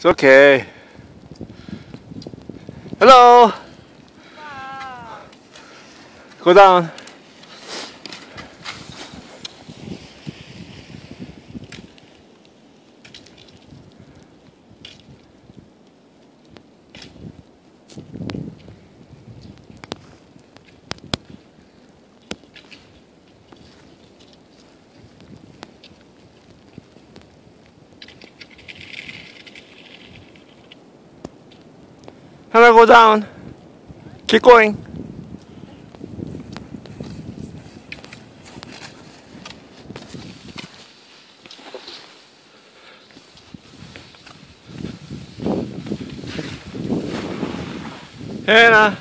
It's okay. Hello. Go down. Hannah, go down. Keep going. Hannah.